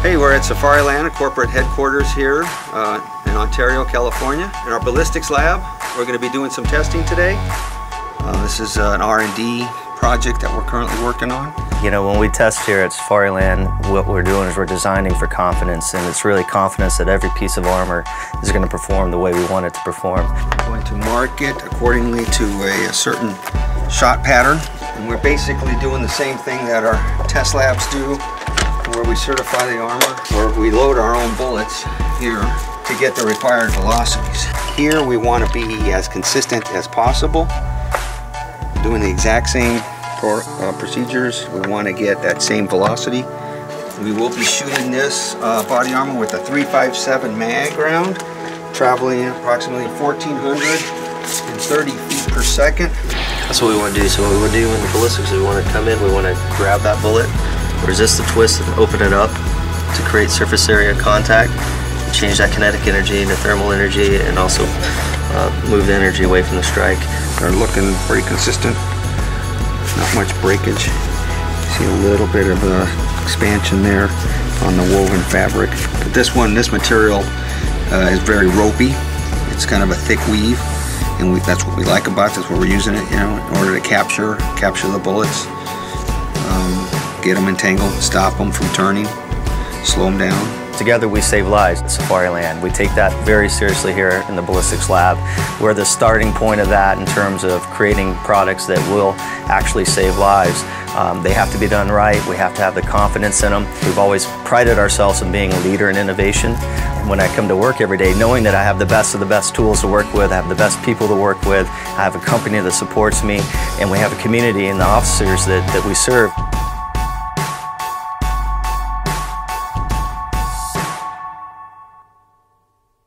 Hey, we're at Safari Safariland, corporate headquarters here uh, in Ontario, California. In our ballistics lab, we're going to be doing some testing today. Uh, this is uh, an R&D project that we're currently working on. You know, when we test here at Safariland, what we're doing is we're designing for confidence, and it's really confidence that every piece of armor is going to perform the way we want it to perform. We're going to mark it accordingly to a, a certain shot pattern, and we're basically doing the same thing that our test labs do where we certify the armor, where we load our own bullets here to get the required velocities. Here we want to be as consistent as possible, doing the exact same uh, procedures. We want to get that same velocity. We will be shooting this uh, body armor with a 357 mag round, traveling approximately 1,430 feet per second. That's what we want to do. So what we want to do in the ballistics is we want to come in, we want to grab that bullet, resist the twist and open it up to create surface area contact, change that kinetic energy into thermal energy, and also uh, move the energy away from the strike. They're looking pretty consistent, not much breakage. See a little bit of uh, expansion there on the woven fabric. But this one, this material uh, is very ropey. It's kind of a thick weave, and we, that's what we like about this. Where we're using it, you know, in order to capture capture the bullets. Um, get them entangled, stop them from turning, slow them down. Together we save lives at Safariland. We take that very seriously here in the ballistics lab. We're the starting point of that in terms of creating products that will actually save lives. Um, they have to be done right. We have to have the confidence in them. We've always prided ourselves in being a leader in innovation. When I come to work every day, knowing that I have the best of the best tools to work with, I have the best people to work with, I have a company that supports me, and we have a community and the officers that, that we serve.